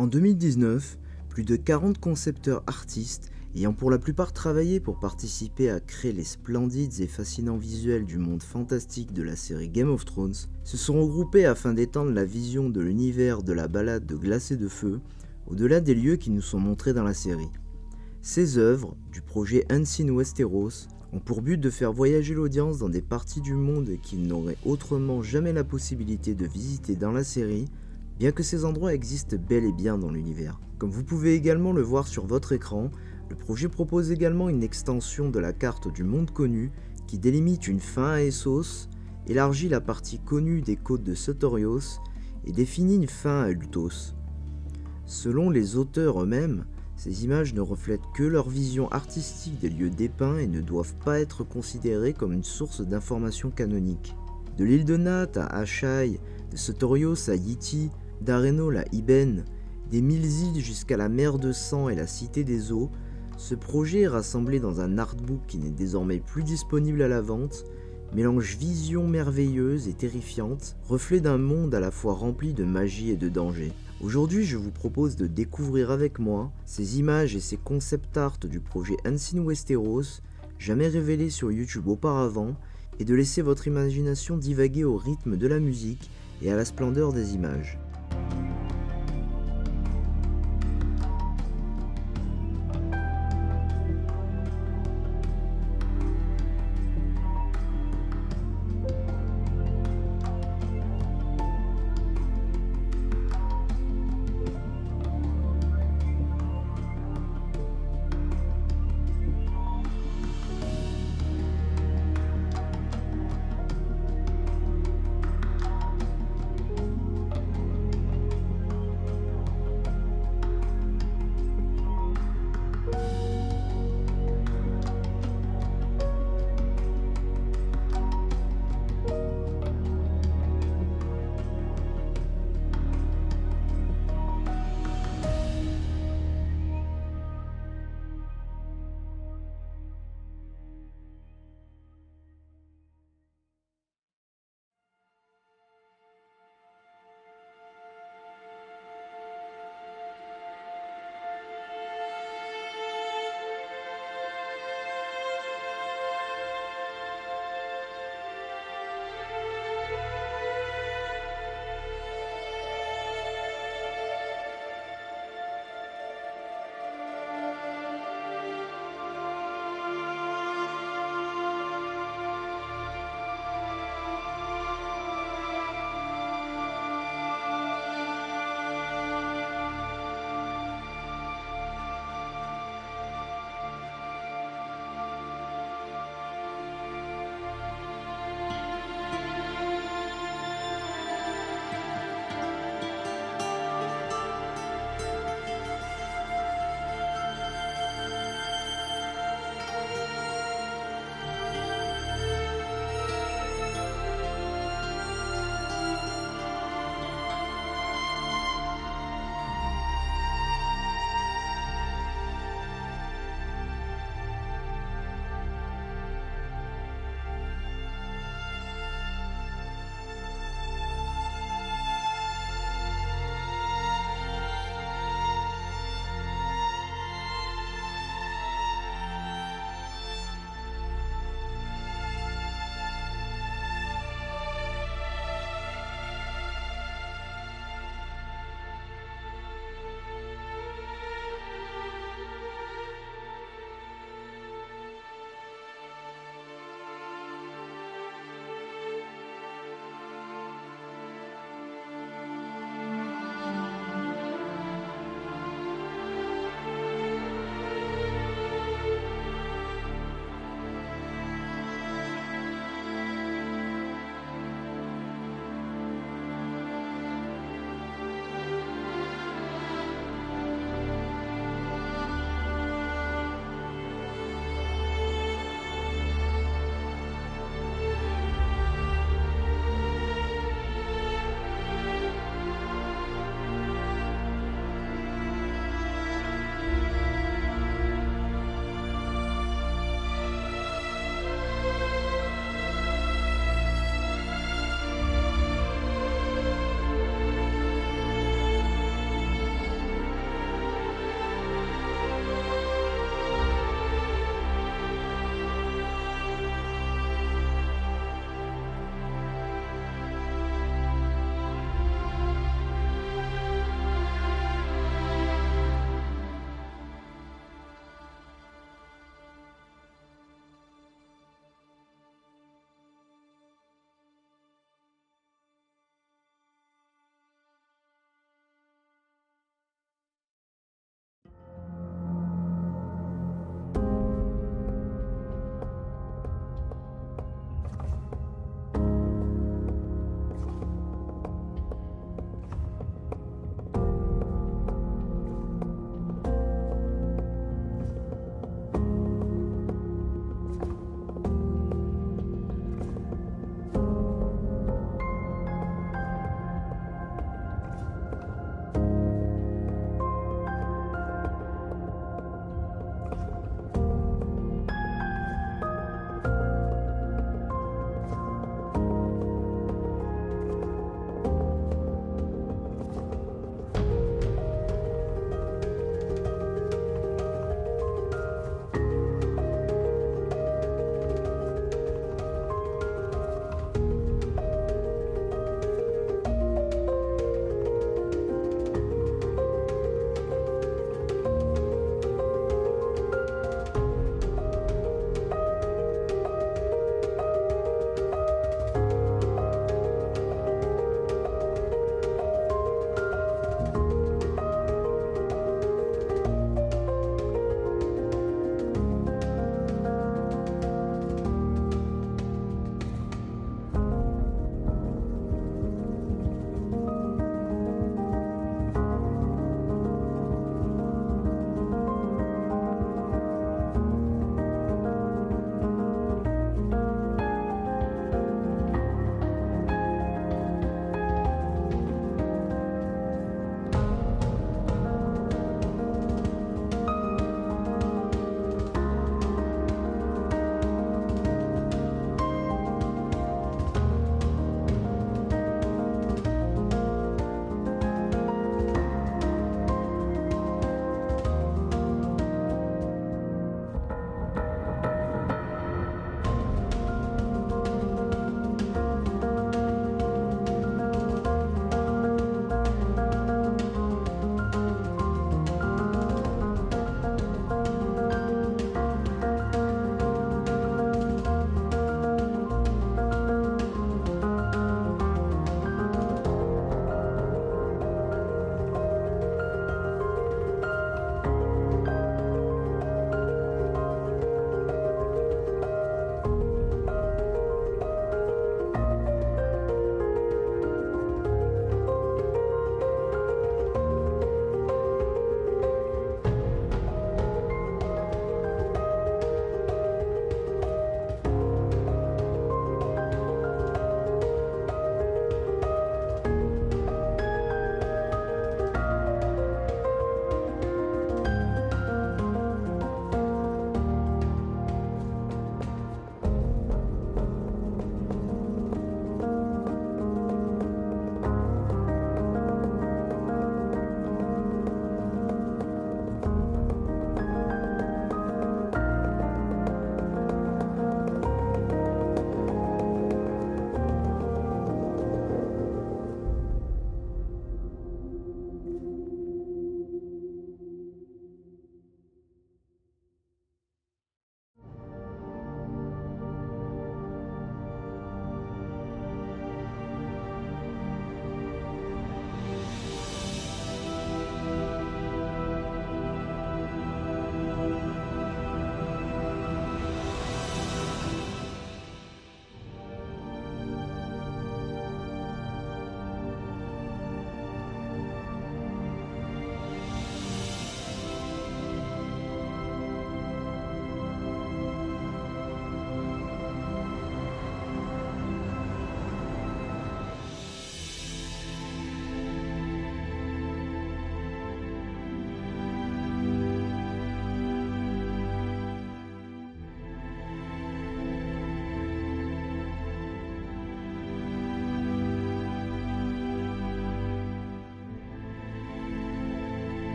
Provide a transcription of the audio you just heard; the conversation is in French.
En 2019, plus de 40 concepteurs artistes, ayant pour la plupart travaillé pour participer à créer les splendides et fascinants visuels du monde fantastique de la série Game of Thrones, se sont regroupés afin d'étendre la vision de l'univers de la balade de glace et de feu au-delà des lieux qui nous sont montrés dans la série. Ces œuvres, du projet Unseen Westeros, ont pour but de faire voyager l'audience dans des parties du monde qu'ils n'auraient autrement jamais la possibilité de visiter dans la série, bien que ces endroits existent bel et bien dans l'univers. Comme vous pouvez également le voir sur votre écran, le projet propose également une extension de la carte du monde connu qui délimite une fin à Essos, élargit la partie connue des côtes de Sotorios et définit une fin à Ultos. Selon les auteurs eux-mêmes, ces images ne reflètent que leur vision artistique des lieux dépeints et ne doivent pas être considérées comme une source d'information canonique. De l'île de Nat à Achai, de Sotorios à Yiti, d'Arenol à Iben, des mille îles jusqu'à la mer de sang et la cité des eaux, ce projet rassemblé dans un artbook qui n'est désormais plus disponible à la vente, mélange vision merveilleuse et terrifiante, reflet d'un monde à la fois rempli de magie et de danger. Aujourd'hui, je vous propose de découvrir avec moi ces images et ces concept art du projet Unseen Westeros, jamais révélés sur YouTube auparavant, et de laisser votre imagination divaguer au rythme de la musique et à la splendeur des images.